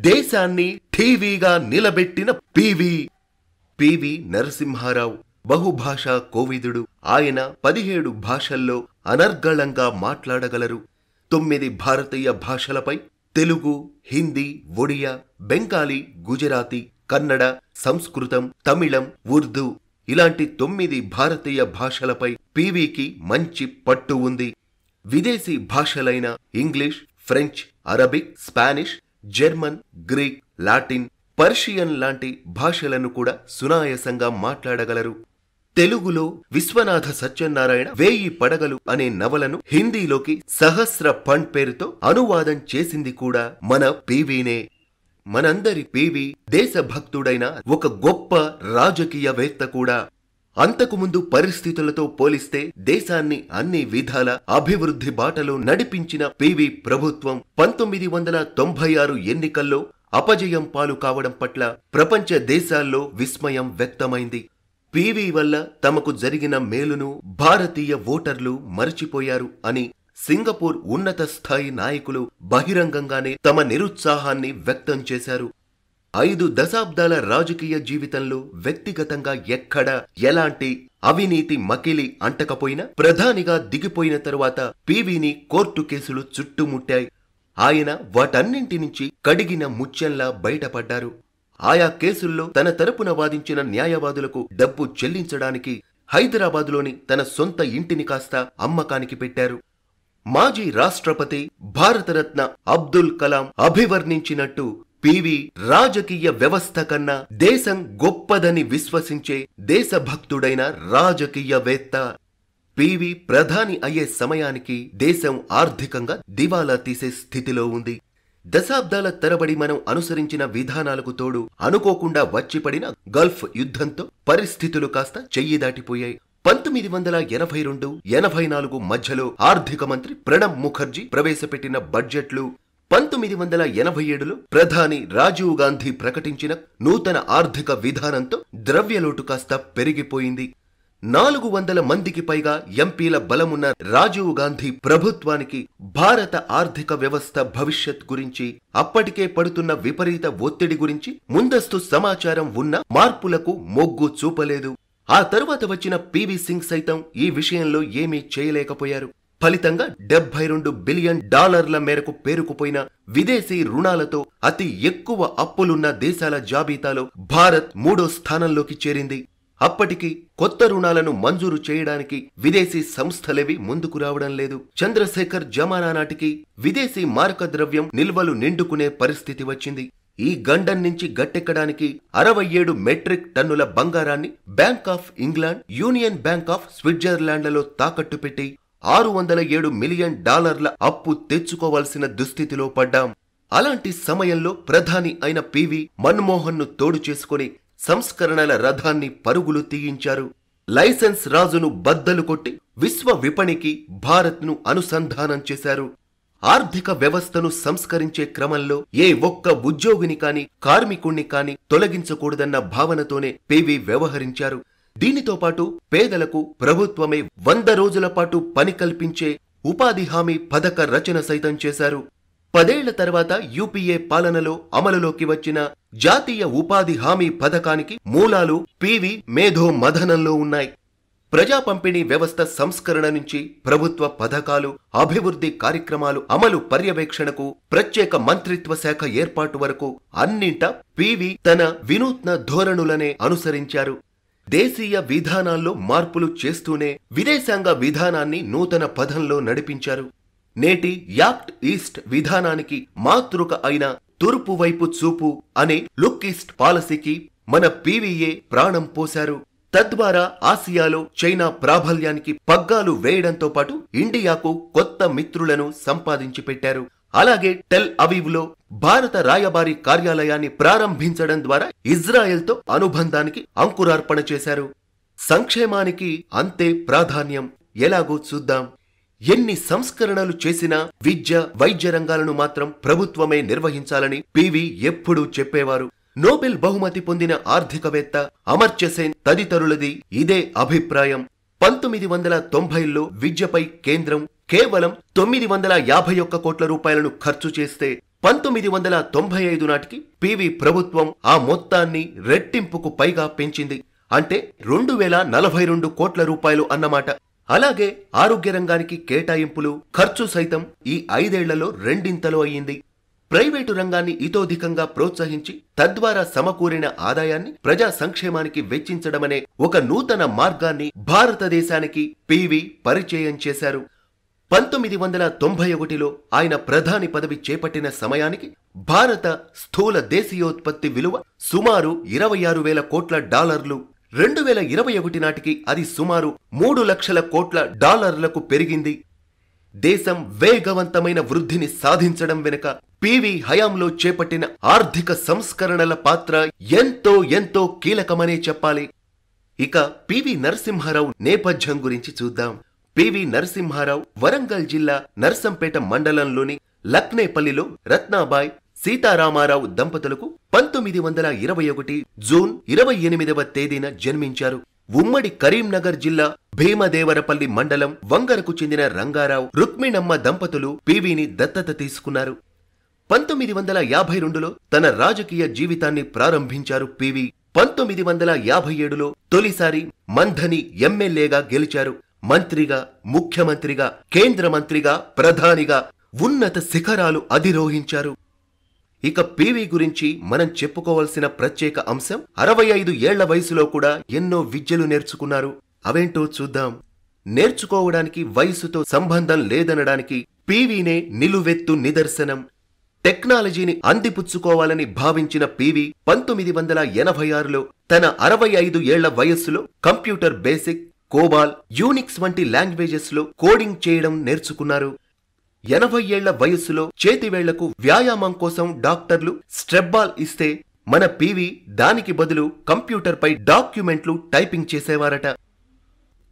దేశాన్ని ఠీవీగా నిలబెట్టిన పివి పివి నరసింహారావు బహుభాషా కోవిదుడు. ఆయన పదిహేడు భాషల్లో అనర్గళంగా మాట్లాడగలరు. తొమ్మిది భారతీయ భాషలపై తెలుగు హిందీ ఒడియా బెంగాలీ గుజరాతీ కన్నడ సంస్కృతం తమిళం ఉర్దూ ఇలాంటి తొమ్మిది భారతీయ భాషలపై పీవీకి మంచి పట్టు ఉంది. విదేశీ భాషలైన English French Arabic Spanish German Greek Latin Persian లాంటి భాషలను కూడా సునాయసంగా మాట్లాడగలరు. తెలుగులో విశ్వనాథ సత్యనారాయణ వేయి పడగలు అనే నవలను హిందీలోకి సహస్ర ఫండ్ పేరుతో అనువాదం చేసింది కూడా మన పీవీనే. మనందరి పీవీ దేశభక్తుడైన ఒక గొప్ప రాజకీయవేత్త కూడా. అంతకుముందు పరిస్థితులతో పోలిస్తే దేశాన్ని అన్ని విధాల అభివృద్ధి బాటలో నడిపించిన పివి ప్రభుత్వం పంతొమ్మిది వందల తొంభై ఆరు ఎన్నికల్లో అపజయం పాలు కావడం పట్ల ప్రపంచ దేశాల్లో విస్మయం వ్యక్తమైంది. పివి వల్ల తమకు జరిగిన మేలును భారతీయ ఓటర్లు మరచిపోయారు అని సింగపూర్ ఉన్నత స్థాయి నాయకులు బహిరంగంగానే తమ నిరుత్సాహాన్ని వ్యక్తం చేశారు. ఐదు దశాబ్దాల రాజకీయ జీవితంలో వ్యక్తిగతంగా ఎక్కడ ఎలాంటి అవినీతి మకిలి అంటకపోయినా ప్రధానిగా దిగిపోయిన తరువాత పీవీని కోర్టు కేసులు చుట్టుముట్టాయి. ఆయన వాటన్నింటి నుంచి కడిగిన ముత్యంలా బయటపడ్డారు. ఆయా కేసుల్లో తన తరపున వాదించిన న్యాయవాదులకు డబ్బు చెల్లించడానికి హైదరాబాదులోని తన సొంత ఇంటిని కాస్త అమ్మకానికి పెట్టారు. మాజీ రాష్ట్రపతి భారతరత్న అబ్దుల్ కలాం అభివర్ణించినట్టు పివి రాజకీయ వ్యవస్థ కన్నా దేశం గొప్పదని విశ్వసించే దేశభక్తుడైన రాజకీయవేత్త పివి ప్రధాని అయ్యే సమయానికి దేశం ఆర్థికంగా దివాలా తీసే స్థితిలో ఉంది. దశాబ్దాల తరబడి మనం అనుసరించిన విధానాలకు తోడు అనుకోకుండా వచ్చిపడిన గల్ఫ్ యుద్ధంతో పరిస్థితులు కాస్త చెయ్యి దాటిపోయాయి. పంతొమ్మిది వందల ఎనభై రెండు ఎనభై నాలుగు మధ్యలో ఆర్థిక మంత్రి ప్రణబ్ ముఖర్జీ ప్రవేశపెట్టిన బడ్జెట్లు పంతొమ్మిది వందల ఎనభై ఏడులో ప్రధాని రాజీవ్ గాంధీ ప్రకటించిన నూతన ఆర్థిక విధానంతో ద్రవ్యలోటు కాస్త పెరిగిపోయింది. నాలుగు వందల మందికి పైగా ఎంపీల బలమున్న రాజీవ్ గాంధీ ప్రభుత్వానికి భారత ఆర్థిక వ్యవస్థ భవిష్యత్ గురించి అప్పటికే పడుతున్న విపరీత ఒత్తిడి గురించి ముందస్తు సమాచారం ఉన్న మార్పులకు మొగ్గు చూపలేదు. ఆ తరువాత వచ్చిన పివి సింగ్ సైతం ఈ విషయంలో ఏమీ చేయలేకపోయారు. ఫలితంగా డెబ్బై రెండు బిలియన్ డాలర్ల మేరకు పేరుకుపోయిన విదేశీ రుణాలతో అతి ఎక్కువ అప్పులున్న దేశాల జాబితాలో భారత్ మూడో స్థానంలోకి చేరింది. అప్పటికి కొత్త రుణాలను మంజూరు చేయడానికి విదేశీ సంస్థలేవి ముందుకు రావడం లేదు. చంద్రశేఖర్ జమానా నాటికి విదేశీ మారక ద్రవ్యం నిల్వలు నిండుకునే పరిస్థితి వచ్చింది. ఈ గండం నుంచి గట్టెక్కడానికి అరవై ఏడు మెట్రిక్ టన్నుల బంగారాన్ని Bank of England Union Bank of స్విట్జర్లాండ్లలో తాకట్టు పెట్టి ఆరు వందల ఏడు మిలియన్ డాలర్ల అప్పు తెచ్చుకోవాల్సిన దుస్థితిలో పడ్డాం. అలాంటి సమయంలో ప్రధాని అయిన పివి మన్మోహన్ను తోడు చేసుకుని సంస్కరణల రథాన్ని పరుగులు తీయించారు. లైసెన్స్ రాజును బద్దలు కొట్టి విశ్వ విపణికి భారత్ను అనుసంధానం చేశారు. ఆర్థిక వ్యవస్థను సంస్కరించే క్రమంలో ఏ ఒక్క ఉద్యోగిని కాని కార్మికుణ్ణి కాని తొలగించకూడదన్న భావనతోనే పివి వ్యవహరించారు. దీనితో పాటు పేదలకు ప్రభుత్వమే వంద రోజుల పాటు పని కల్పించే ఉపాధి హామీ పథక రచన సైతం చేశారు. పదేళ్ళ తర్వాత యూపీఏ పాలనలో అమలులోకి వచ్చిన జాతీయ ఉపాధి హామీ పథకానికి మూలాలు పివి మేధో మథనంలో ఉన్నాయి. ప్రజా పంపిణీ వ్యవస్థ సంస్కరణ నుంచి ప్రభుత్వ పథకాలు అభివృద్ధి కార్యక్రమాలు అమలు పర్యవేక్షణకు ప్రత్యేక మంత్రిత్వ శాఖ ఏర్పాటు వరకు అన్నింట పివి తన వినూత్న ధోరణులనే అనుసరించారు. దేశీయ విధానాల్లో మార్పులు చేస్తూనే విదేశాంగ విధానాన్ని నూతన పథంలో నడిపించారు. నేటి యాక్ట్ ఈస్ట్ విధానానికి మాతృక అయిన తూర్పు వైపు చూపు అనే లుక్ ఈస్ట్ పాలసీకి మన పీవీఏ ప్రాణం పోశారు. తద్వారా ఆసియాలో చైనా ప్రాబల్యానికి పగ్గాలు వేయడంతో పాటు ఇండియాకు కొత్త మిత్రులను సంపాదించి పెట్టారు అలాగే టెల్ అవీవ్లో భారత రాయబారి కార్యాలయాన్ని ప్రారంభించడం ద్వారా ఇజ్రాయెల్తో అనుబంధానికి అంకురార్పణ చేశారు. సంక్షేమానికి అంతే ప్రాధాన్యం. ఎలాగో చూద్దాం. ఎన్ని సంస్కరణలు చేసినా విద్య వైద్య రంగాలను మాత్రం ప్రభుత్వమే నిర్వహించాలని పివి ఎప్పుడూ చెప్పేవారు. నోబెల్ బహుమతి పొందిన ఆర్థికవేత్త అమర్చసేన్ తదితరులది ఇదే అభిప్రాయం. పంతొమ్మిది వందల తొంభైలో విద్యపై కేంద్రం కేవలం తొమ్మిది వందల యాభై ఒక్క కోట్ల రూపాయలను ఖర్చు చేస్తే పంతొమ్మిది వందల తొంభై ఐదు నాటికి పివి ప్రభుత్వం ఆ మొత్తాన్ని రెట్టింపుకు పైగా పెంచింది. అంటే రెండు వేల నలభై రెండు కోట్ల రూపాయలు అన్నమాట. అలాగే ఆరోగ్య రంగానికి కేటాయింపులు ఖర్చు సైతం ఈ ఐదేళ్ళలో రెండింతలో అయ్యింది. ప్రైవేటు రంగాన్ని ఇతోధికంగా ప్రోత్సహించి తద్వారా సమకూరిన ఆదాయాన్ని ప్రజా సంక్షేమానికి వెచ్చించడమనే ఒక నూతన మార్గాన్ని భారతదేశానికి పివి పరిచయం చేశారు. పంతొమ్మిది వందల తొంభై ఒకటిలో ఆయన ప్రధాని పదవి చేపట్టిన సమయానికి భారత స్థూల దేశీయోత్పత్తి విలువ సుమారు ఇరవై ఆరు వేల కోట్ల డాలర్లు. రెండు వేల ఇరవై ఒకటి నాటికి అది సుమారు మూడు లక్షల కోట్ల డాలర్లకు పెరిగింది. దేశం వేగవంతమైన వృద్ధిని సాధించడం వెనుక పివి హయాంలో చేపట్టిన ఆర్థిక సంస్కరణల పాత్ర ఎంతో ఎంతో కీలకమనే చెప్పాలి. ఇక పివి నరసింహారావు నేపథ్యం గురించి చూద్దాం. పివి నరసింహారావు వరంగల్ జిల్లా నర్సంపేట మండలంలోని లక్నేపల్లిలో రత్నాబాయ్ సీతారామారావు దంపతులకు పంతొమ్మిది వందల ఇరవై ఒకటి జూన్ ఇరవై ఎనిమిదవ తేదీన జన్మించారు. ఉమ్మడి కరీంనగర్ జిల్లా భీమదేవరపల్లి మండలం వంగరకు చెందిన రంగారావు రుక్మిణమ్మ దంపతులు పివిని దత్తత తీసుకున్నారు. పంతొమ్మిది వందల యాభై రెండులో తన రాజకీయ జీవితాన్ని ప్రారంభించారు పివి. పంతొమ్మిది వందల యాభై ఏడులో తొలిసారి మంధని ఎమ్మెల్యేగా గెలిచారు. మంత్రిగా ముఖ్యమంత్రిగా కేంద్ర మంత్రిగా ప్రధానిగా ఉన్నత శిఖరాలు అధిరోహించారు. ఇక పివి గురించి మనం చెప్పుకోవాల్సిన ప్రత్యేక అంశం అరవై ఐదు ఏళ్ళ వయసులో కూడా ఎన్నో విద్యలు నేర్చుకున్నారు. అవేంటో చూద్దాం. నేర్చుకోవడానికి వయసుతో సంబంధం లేదనడానికి పీవీనే నిలువెత్తు నిదర్శనం. టెక్నాలజీని అందిపుచ్చుకోవాలని భావించిన పివి పంతొమ్మిది వందల ఎనభై ఆరులో తన అరవై ఐదు ఏళ్ళ వయస్సులో కంప్యూటర్ బేసిక్ కోబాల్ యూనిక్స్ వంటి లాంగ్వేజెస్లో కోడింగ్ చేయడం నేర్చుకున్నారు. ఎనభై ఏళ్ళ వయస్సులో చేతివేళ్ళకు వ్యాయామం కోసం డాక్టర్లు స్ట్రెబ్బాల్ ఇస్తే మన పివి దానికి బదులు కంప్యూటర్పై డాక్యుమెంట్లు టైపింగ్ చేసేవారట.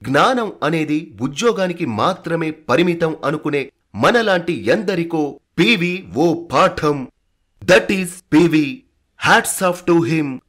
జ్ఞానం అనేది ఉద్యోగానికి మాత్రమే పరిమితం అనుకునే మనలాంటి ఎందరికో P.V. O. Patham, that is P.V. Hats off to him